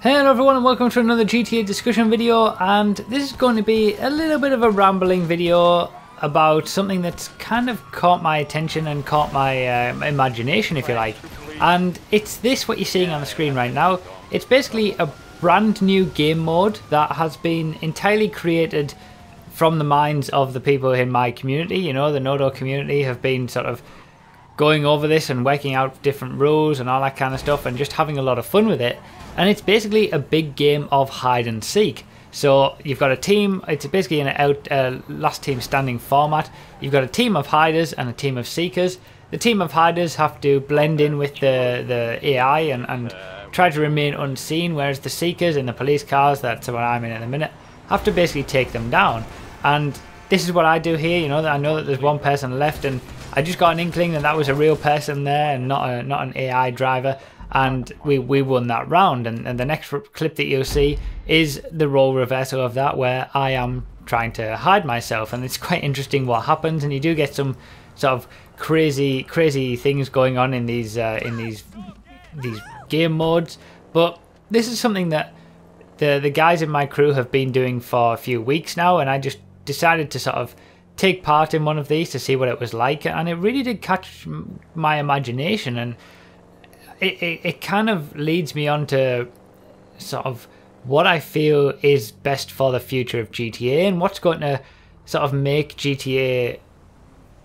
Hello everyone and welcome to another GTA discussion video and this is going to be a little bit of a rambling video about something that's kind of caught my attention and caught my uh, imagination if you like. And it's this what you're seeing on the screen right now. It's basically a brand new game mode that has been entirely created from the minds of the people in my community. You know the Nodo community have been sort of going over this and working out different rules and all that kind of stuff and just having a lot of fun with it and it's basically a big game of hide and seek. So you've got a team. It's basically an out uh, last team standing format. You've got a team of hiders and a team of seekers. The team of hiders have to blend in with the the AI and and try to remain unseen, whereas the seekers in the police cars, that's what I'm in in a minute, have to basically take them down. And this is what I do here. You know, that I know that there's one person left, and I just got an inkling that that was a real person there and not a not an AI driver and we, we won that round. And, and the next clip that you'll see is the role reversal of that, where I am trying to hide myself, and it's quite interesting what happens. And you do get some sort of crazy crazy things going on in these uh, in these these game modes. But this is something that the the guys in my crew have been doing for a few weeks now, and I just decided to sort of take part in one of these to see what it was like, and it really did catch my imagination and it, it, it kind of leads me on to sort of what I feel is best for the future of GTA and what's going to sort of make GTA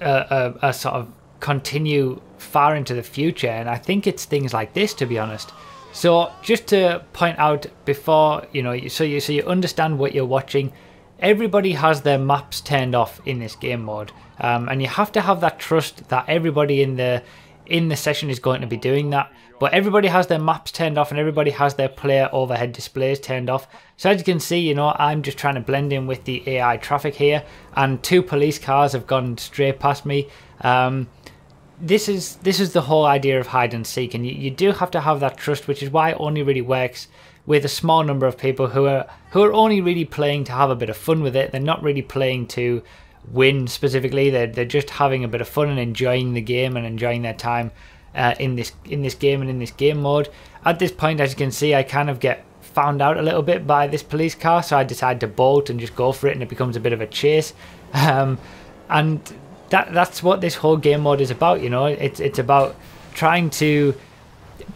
a, a, a, sort of continue far into the future. And I think it's things like this, to be honest. So just to point out before you know, so you so you understand what you're watching. Everybody has their maps turned off in this game mode, um, and you have to have that trust that everybody in the in the session is going to be doing that. But everybody has their maps turned off and everybody has their player overhead displays turned off. So as you can see, you know, I'm just trying to blend in with the AI traffic here and two police cars have gone straight past me. Um, this is this is the whole idea of hide and seek and you, you do have to have that trust which is why it only really works with a small number of people who are who are only really playing to have a bit of fun with it. They're not really playing to win specifically. They're they're just having a bit of fun and enjoying the game and enjoying their time uh, in this in this game and in this game mode. At this point, as you can see, I kind of get found out a little bit by this police car, so I decide to bolt and just go for it, and it becomes a bit of a chase. Um, and that that's what this whole game mode is about. You know, it's it's about trying to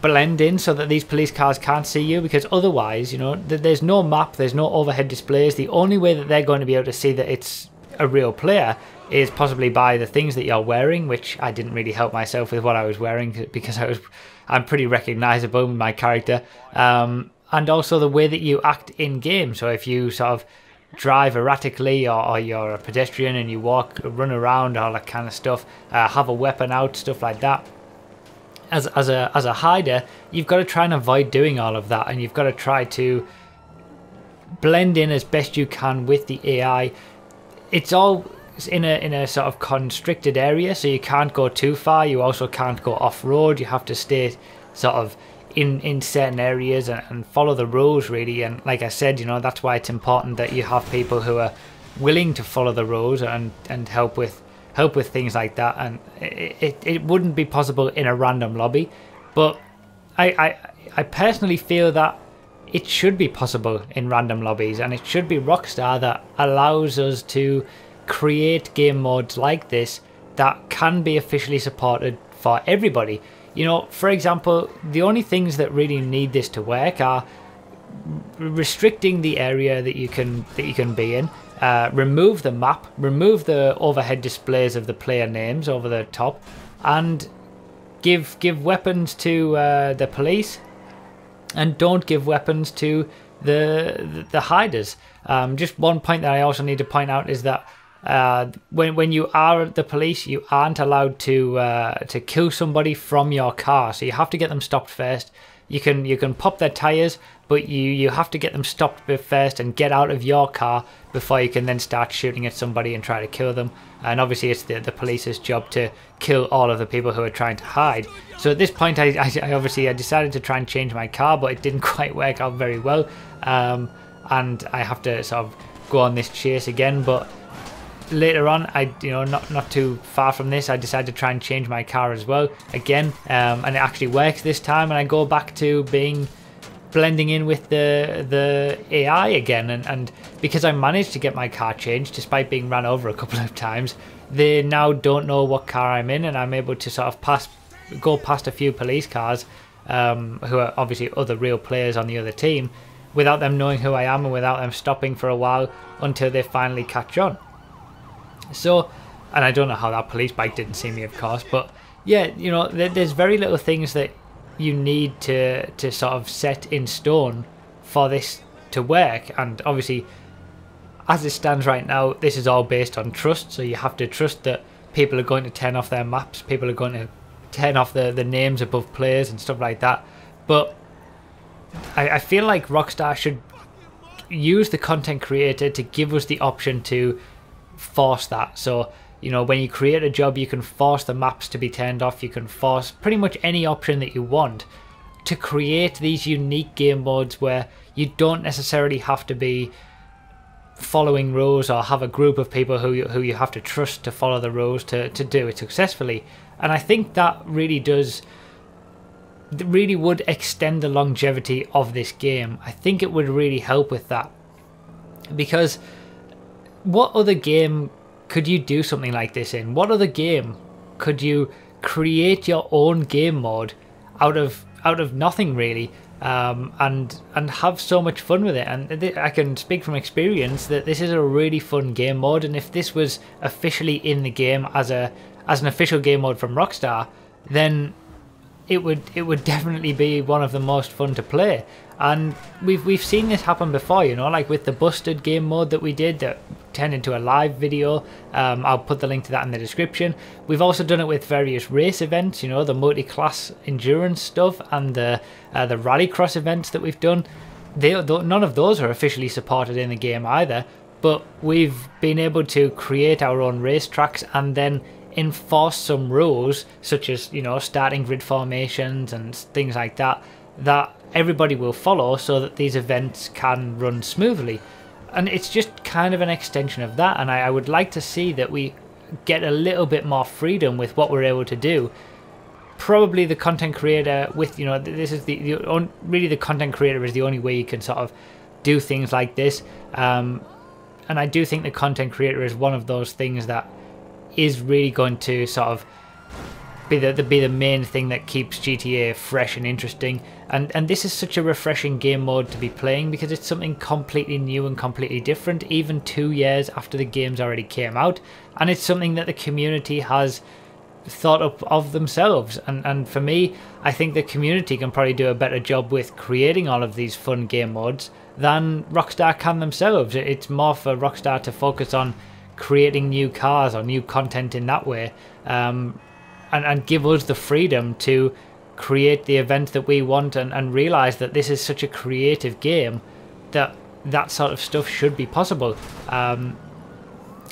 blend in so that these police cars can't see you because otherwise you know th- there's no map there's no overhead displays the only way that they're going to be able to see that it's a real player is possibly by the things that you're wearing, which I didn't really help myself with what I was wearing because I was I'm pretty recognizable with my character, um, and also the way that you act in game. So if you sort of drive erratically or, or, you're a pedestrian and you walk run around all that kind of stuff uh, have a weapon out stuff like that as, as a as a hider you've got to try and avoid doing all of that and you've got to try to blend in as best you can with the AI it's all in a in a sort of constricted area, so you can't go too far. You also can't go off road. You have to stay sort of in in certain areas and, and follow the rules really. And like I said, you know that's why it's important that you have people who are willing to follow the rules and and help with help with things like that. And it it, it wouldn't be possible in a random lobby, but I I I personally feel that it should be possible in random lobbies and it should be Rockstar that allows us to create game modes like this that can be officially supported for everybody. You know, for example, the only things that really need this to work are restricting the area that you can that you can be in, uh, remove the map, remove the overhead displays of the player names over the top, and give give weapons to uh, the police and don't give weapons to the the, hiders. Um, just one point that I also need to point out is that uh, when when you are the police, you aren't allowed to uh, to kill somebody from your car. So you have to get them stopped first. You can you can pop their tires, but you you have to get them stopped first and get out of your car before you can then start shooting at somebody and try to kill them. And obviously, it's the the police's job to kill all of the people who are trying to hide. So at this point, I, I, I obviously I decided to try and change my car, but it didn't quite work out very well. Um, and I have to sort of go on this chase again, but later on, I you know not not too far from this, I decided to try and change my car as well again, um, and it actually works this time, and I go back to being blending in with the the AI again and, and because I managed to get my car changed despite being ran over a couple of times they now don't know what car I'm in and I'm able to sort of pass go past a few police cars um, who are obviously other real players on the other team without them knowing who I am and without them stopping for a while until they finally catch on. So and I don't know how that police bike didn't see me of course but yeah you know there's very little things that you need to to sort of set in stone for this to work. And obviously, as it stands right now, this is all based on trust. So you have to trust that people are going to turn off their maps, people are going to turn off the, the names above players and stuff like that. But I, I feel like Rockstar should use the content creator to give us the option to force that. So you know, when you create a job, you can force the maps to be turned off. You can force pretty much any option that you want to create these unique game modes where you don't necessarily have to be following rules or have a group of people who you, who you have to trust to follow the rules to, to do it successfully. And I think that really does really would extend the longevity of this game. I think it would really help with that. Because what other game could you do something like this in? What other game could you create your own game mode out of out of nothing really, um, and and have so much fun with it? And I can speak from experience that this is a really fun game mode. And if this was officially in the game as a as an official game mode from Rockstar, then it would it would definitely be one of the most fun to play. And we've we've seen this happen before, you know, like with the busted game mode that we did that turned into a live video. Um, I'll put the link to that in the description. We've also done it with various race events, you know, the multi-class endurance stuff and the uh, the rallycross events that we've done. They, none of those are officially supported in the game either, but we've been able to create our own racetracks and then enforce some rules, such as you know starting grid formations and things like that, that everybody will follow so that these events can run smoothly. And it's just kind of an extension of that. And I, I would like to see that we get a little bit more freedom with what we're able to do. Probably the content creator with, you know, this is the, the really the content creator is the only way you can sort of do things like this. Um, and I do think the content creator is one of those things that is really going to sort of be the, be the main thing that keeps GTA fresh and interesting. And and this is such a refreshing game mode to be playing because it's something completely new and completely different, even two years after the games already came out. And it's something that the community has thought up of themselves. And and for me, I think the community can probably do a better job with creating all of these fun game modes than Rockstar can themselves. It's more for Rockstar to focus on creating new cars or new content in that way. Um, and, and give us the freedom to create the event that we want and, and realize that this is such a creative game that that sort of stuff should be possible. Um,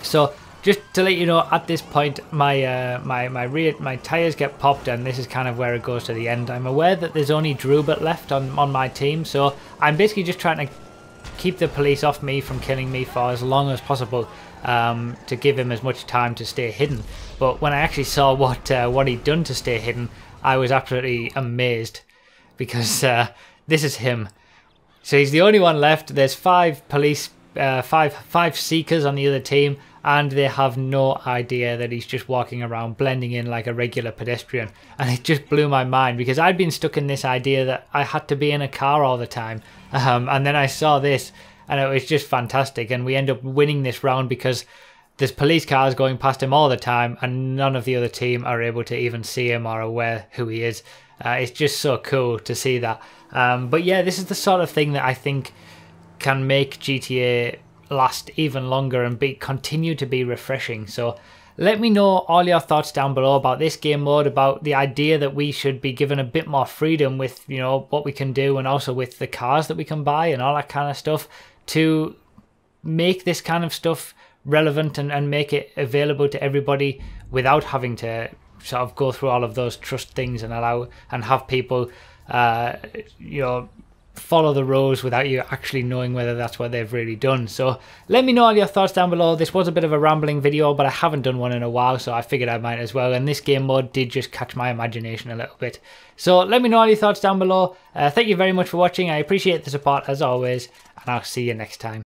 so just to let you know, at this point, my uh, my my rear my tires get popped, and this is kind of where it goes to the end. I'm aware that there's only Drubert left on on my team, so I'm basically just trying to keep the police off me from killing me for as long as possible um, to give him as much time to stay hidden. But when I actually saw what uh, what he'd done to stay hidden, I was absolutely amazed because uh, this is him. So he's the only one left. There's five police, uh, five five seekers on the other team, and they have no idea that he's just walking around blending in like a regular pedestrian. And it just blew my mind because I'd been stuck in this idea that I had to be in a car all the time, um, and then I saw this and it was just fantastic. And we end up winning this round because there's police cars going past him all the time, and none of the other team are able to even see him or aware who he is. Uh, it's just so cool to see that. Um, but yeah, this is the sort of thing that I think can make GTA last even longer and be continue to be refreshing. So let me know all your thoughts down below about this game mode, about the idea that we should be given a bit more freedom with, you know, what we can do and also with the cars that we can buy and all that kind of stuff to make this kind of stuff relevant and, and make it available to everybody without having to sort of go through all of those trust things and allow and have people uh, you know follow the rows without you actually knowing whether that's what they've really done. So let me know all your thoughts down below. This was a bit of a rambling video, but I haven't done one in a while, so I figured I might as well. And this game mode did just catch my imagination a little bit. So let me know all your thoughts down below. Uh, thank you very much for watching. I appreciate the support as always, and I'll see you next time.